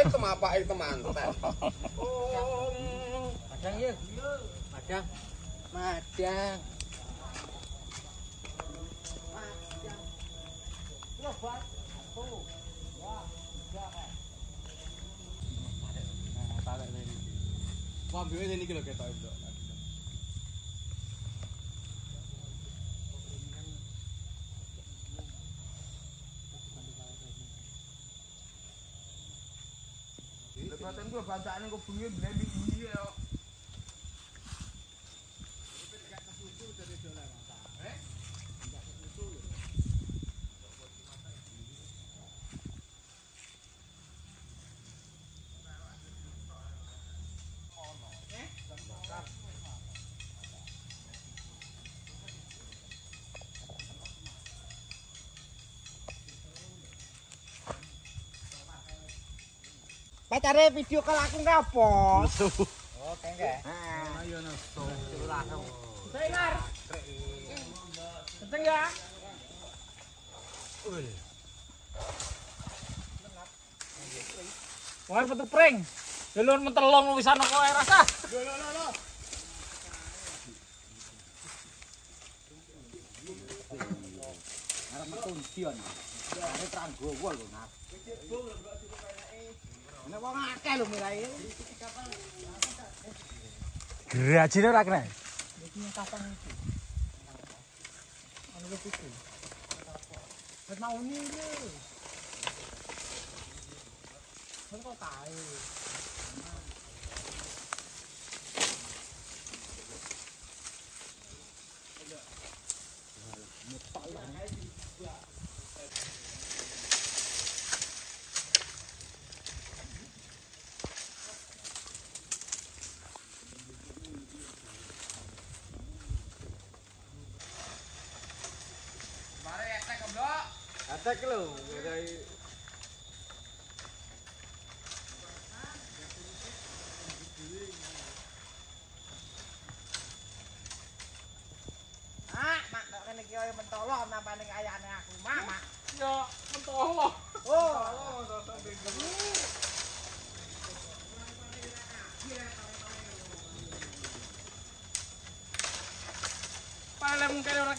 ae temapake temanten. Padang ya. Padang. Madang. Madang. Loh, Pak. Oh. Wah, enggak. Pak, ini. Pak, ini lho ketok, Pak. perasaan gue bacaan gue punya bilang di yo. Pacare video call aku? Oh, kengke. Heeh. Ayo. Dengar. Ya? Wah, metu pring. Delon mentelong wisan kok ae rasa. Arep metu ndion. Are tranggowo lho, Mas. Gerajine ora kene. Iki kapan iki? Ana kok iki. Ana kok iki. Wis mau ngene. Kok kok tae.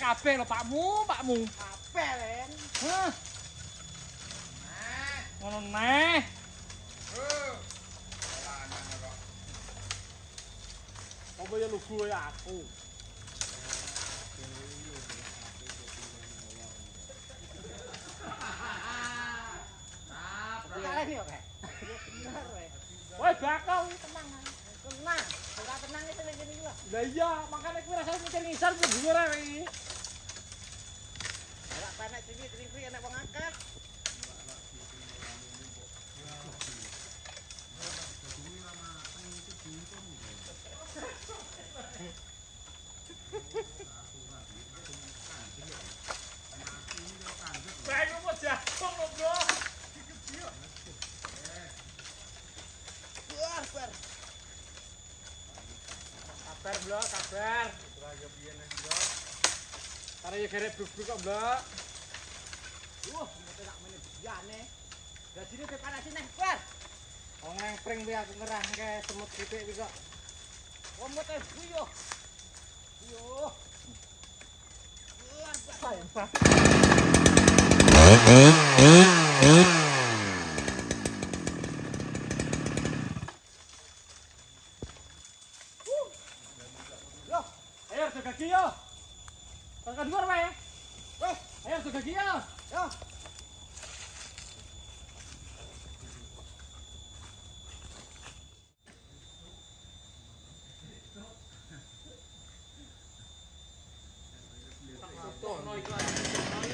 Kabeh lho Pakmu, Pakmu. apa len? Hah. Ngono neh. Apa ya lugu ya aku. Yo. Bener. Woi bakal. Tenang. Tenang. Ora tenang itu lagi iki lho. Lah iya, makane kuwi rasane mikir ngisor kuwi dhuwur ae Ora panek cilik-cilik enek wong mau jatuh Bro. Wah. Kabar, Bro, kabar. Ora piye nek, Bro. Kare ya kok. jadi udah panas ini keluar mau ngempring biar aku ngerah kayak semut gede juga omot es buyo buyo keluar keluar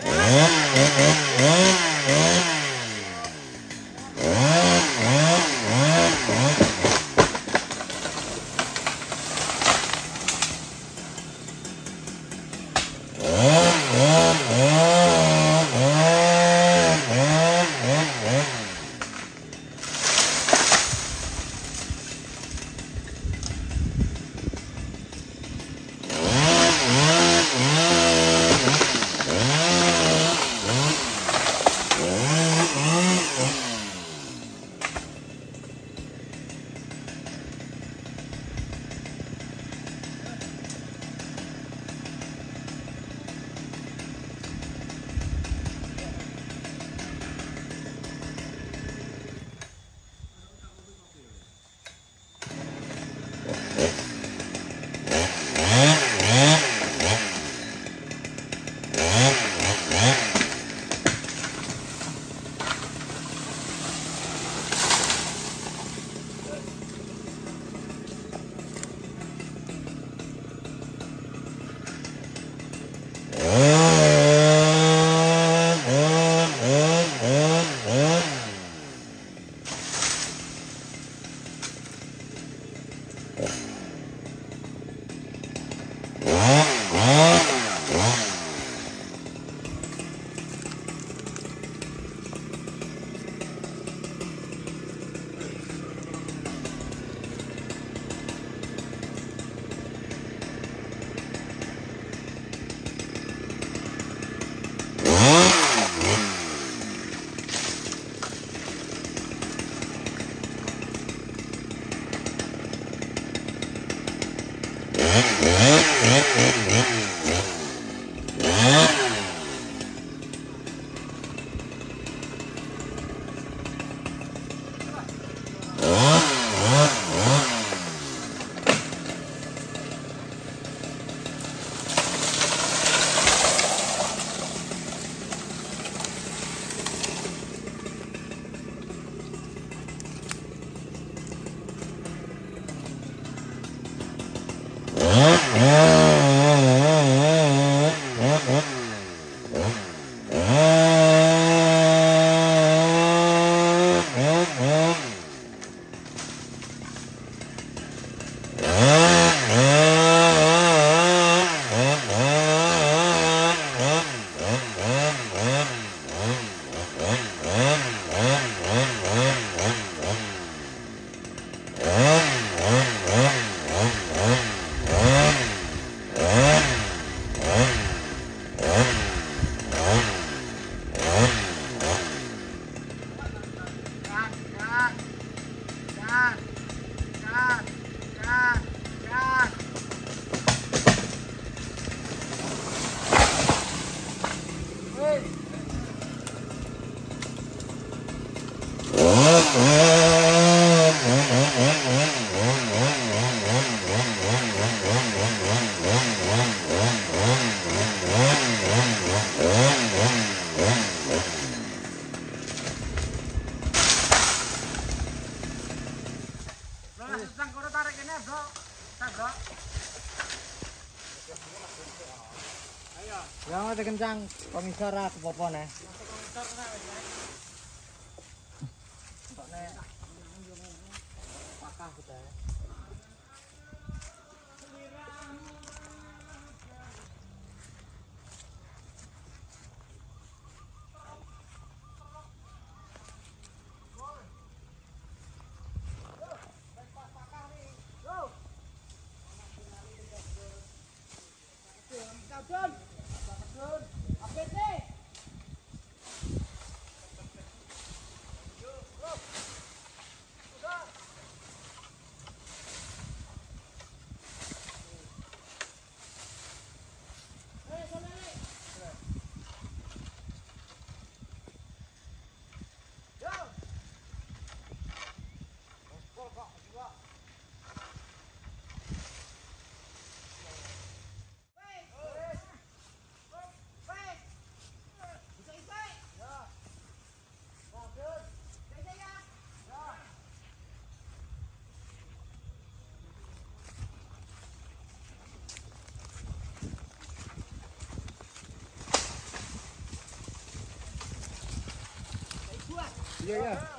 Yeah, yeah, yeah. panjang pemisara kepopon ya. Yeah, yeah.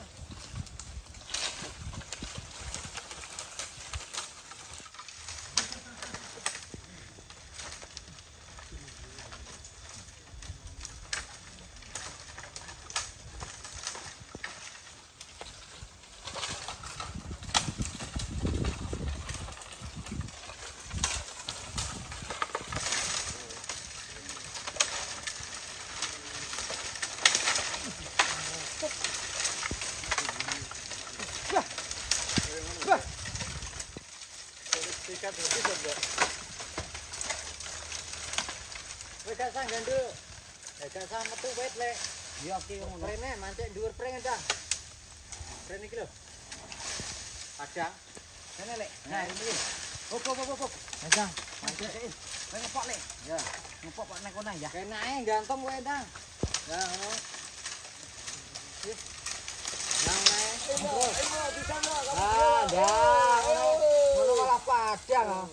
Sanggan nduk. Eh gak sah metu wet lek. Ya ki ngono. Prene mancik dhuwur preng ta. Prene iki lho. Padang. Kene lek. Nah ini. Hop hop hop hop. Nah, mancik iki. Ngepok lek. Ya. Ngepok kok nek kono ya. Kene ae gantung kowe ta. Ya ngono. Wis. Nang ae. Ah. Ngono malah padang. ah.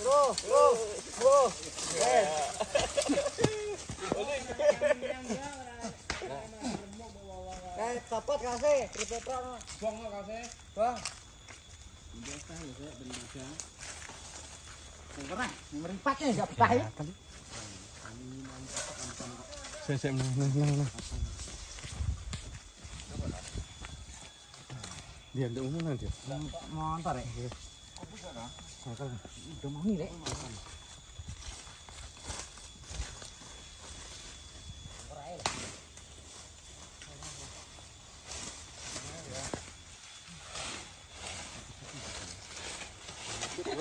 Bro, bro, bro. Eh. Eh, dapat kasih, Bong lo kasih. Bang. Ya. Saya saya nang nang. nang. Dia umum nanti. Montor ya. Udah mau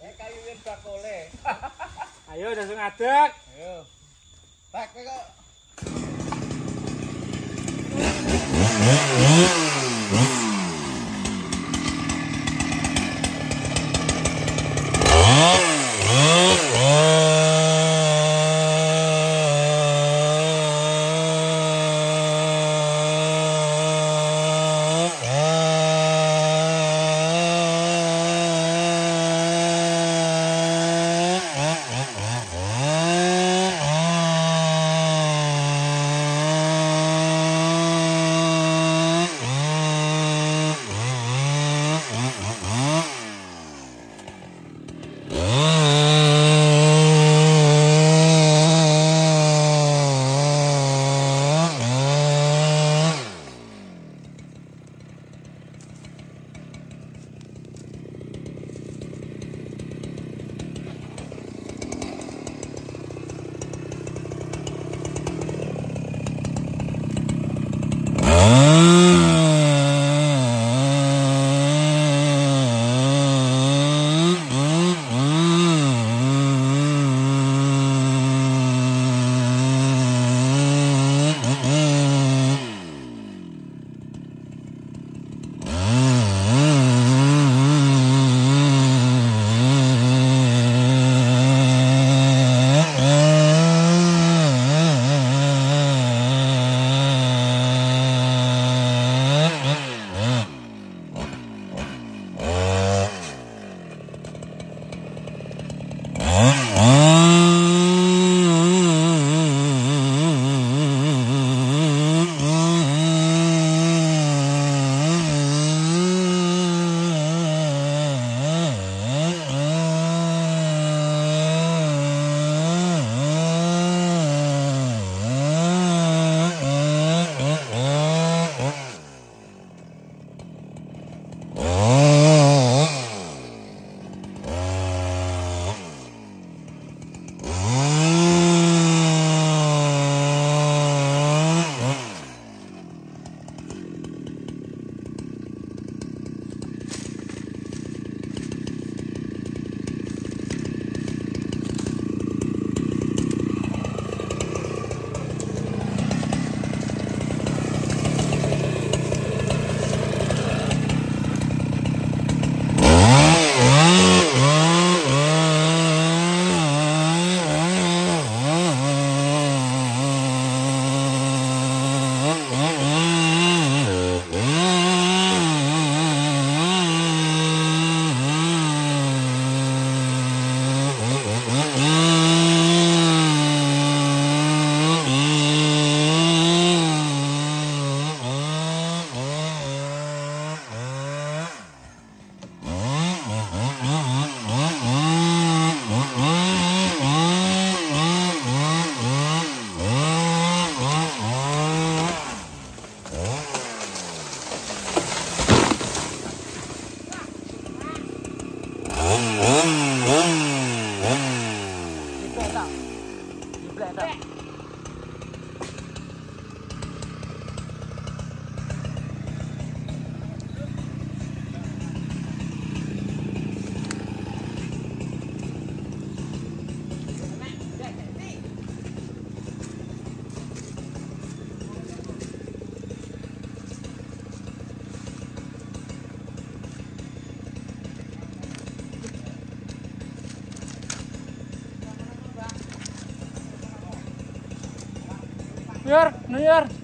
Eh kayu wit bakole. Ayo langsung ngadeg. Ayo. Tak kowe kok Ah Oh. Biar, biar.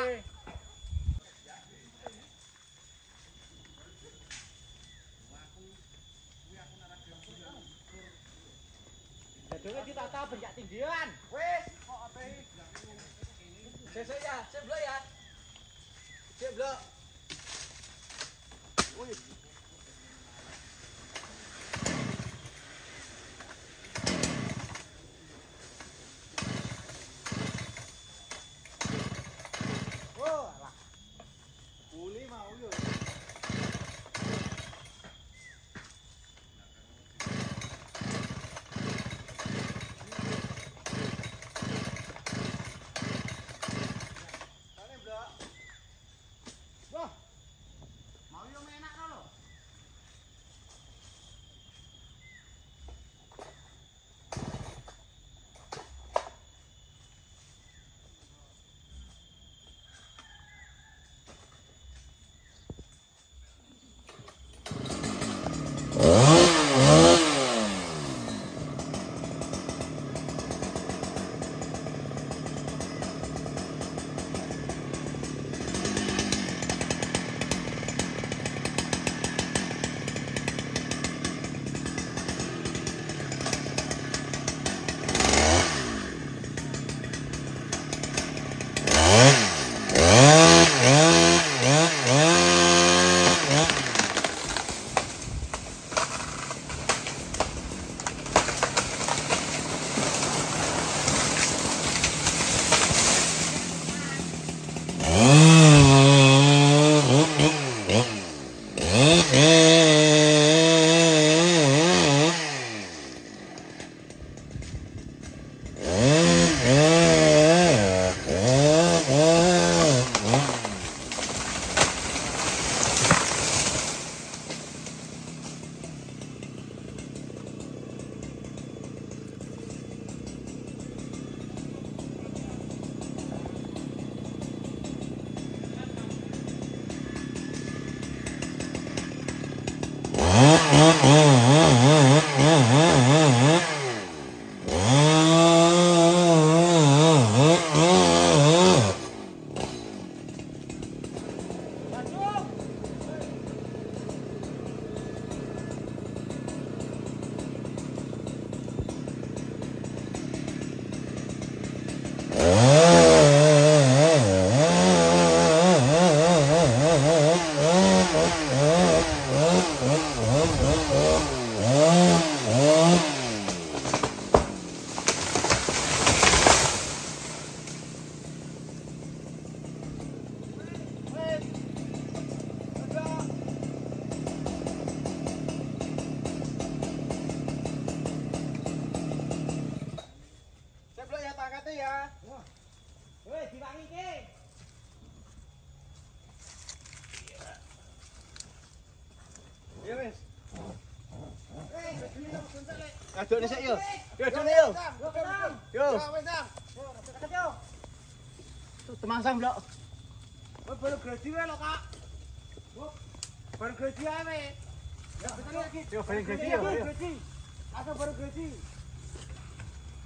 Jadinya kita tahu banyak tinggian. Wes, kok ape. ini? Cek saja, cek ya. Cek belok. Wih. Sik yo. Yo jone yo. Yo. Yo. Temangsang, Blok. Baru wae lo, Kak. Baru ae wae. Ya, betul lagi. Yo baru gaji yo. Baru gaji.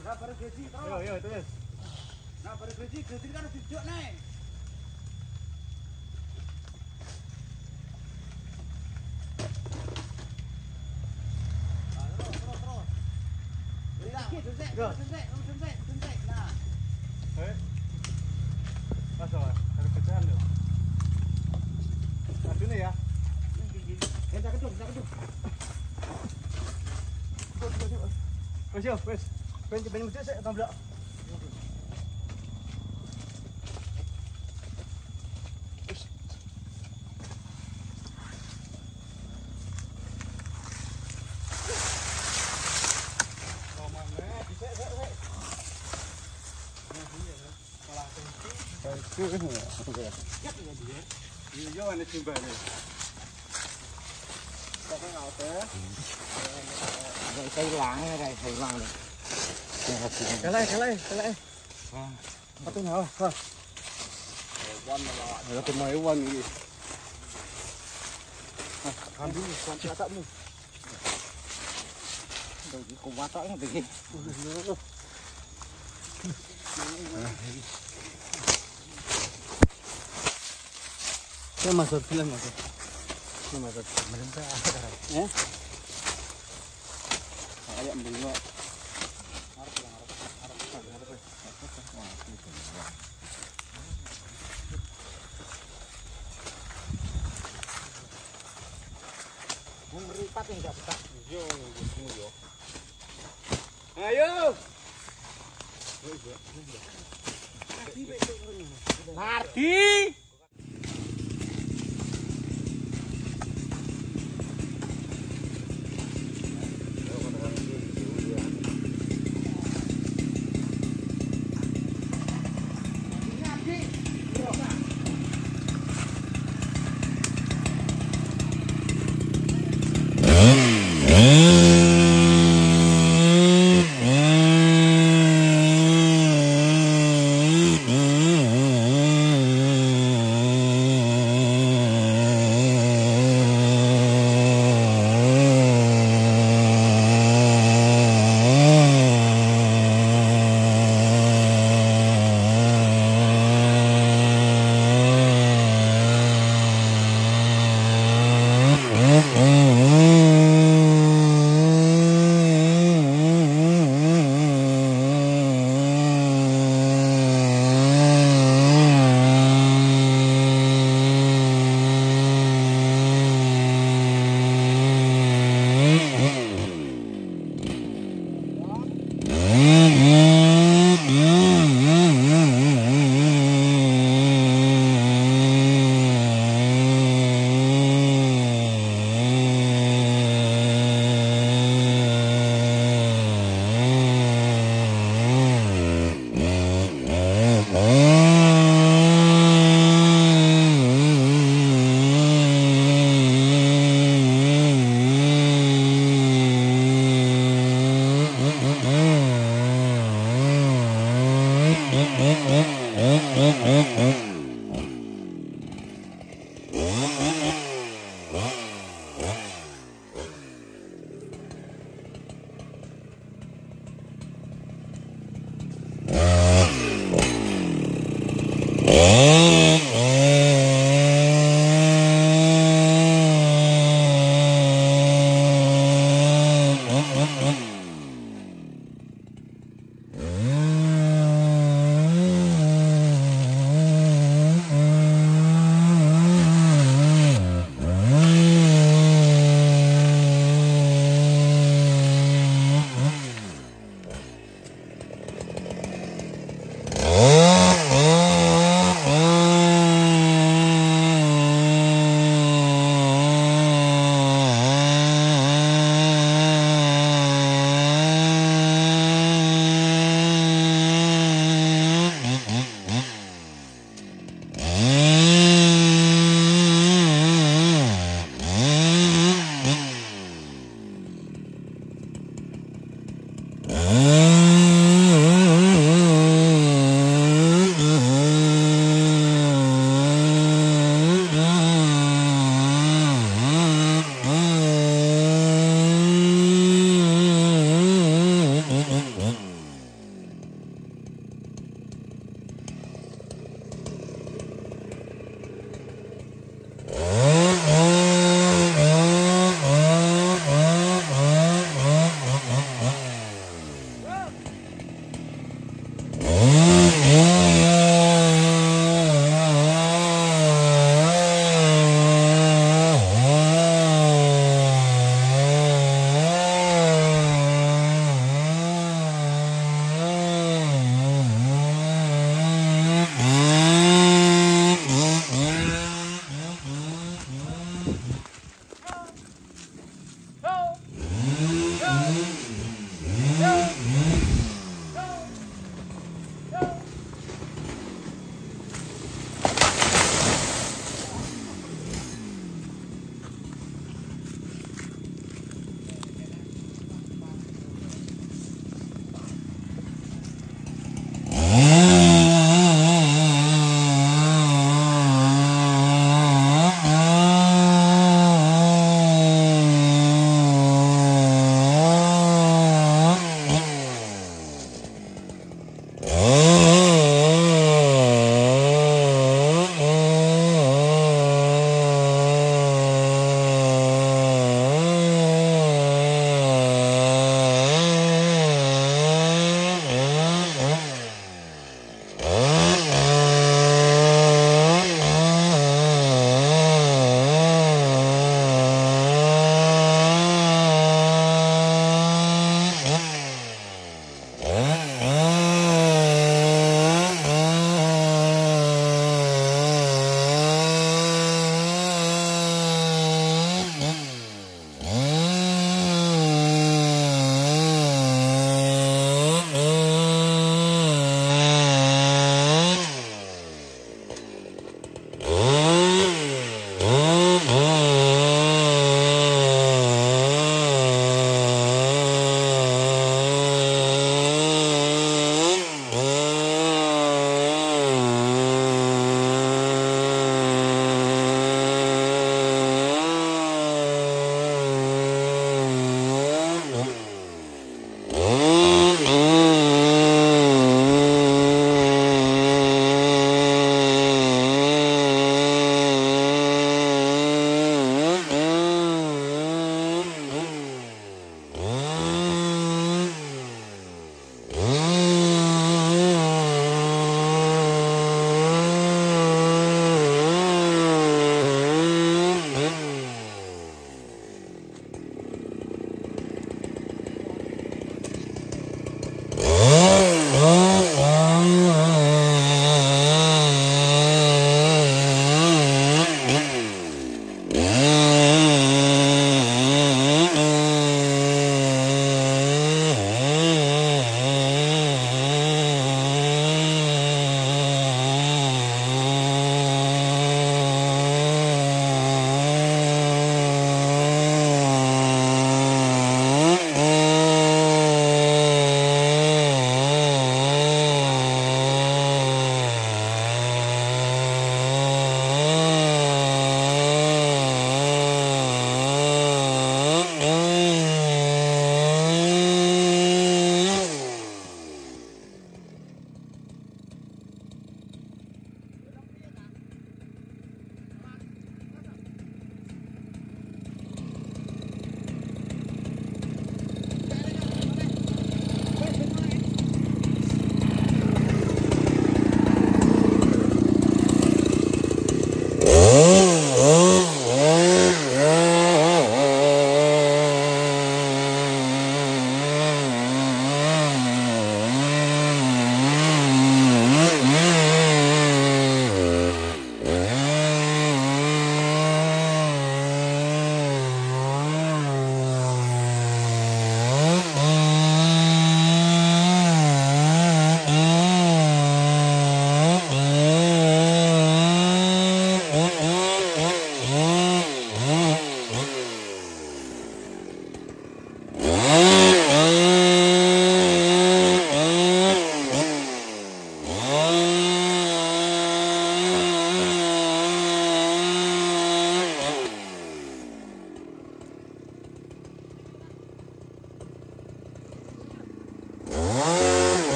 Nah, baru gaji. Yo yo terus. Nah, baru kan harus dijuk nih. Rồi. Đứng dậy, đứng dậy, đứng dậy là. Đấy. Bắt rồi. Cái cái chân được. À, thứ này à? Em ra cái chuồng, ra cái chuồng. Bên bên bên bên bên một chiếc sẽ làm lượng. cây lạng này đây thầy vàng này cái này cái này cái này bắt tôi nào thôi rồi tôi mấy quần gì ăn đi con chả tạm đi đâu chỉ cùng quá tỏi là gì Saya masuk film masuk. Ini masuk. Eh? Ayo ambil dua. Meripat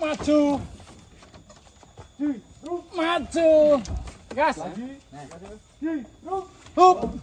Maju. Maju. Gas. Hup.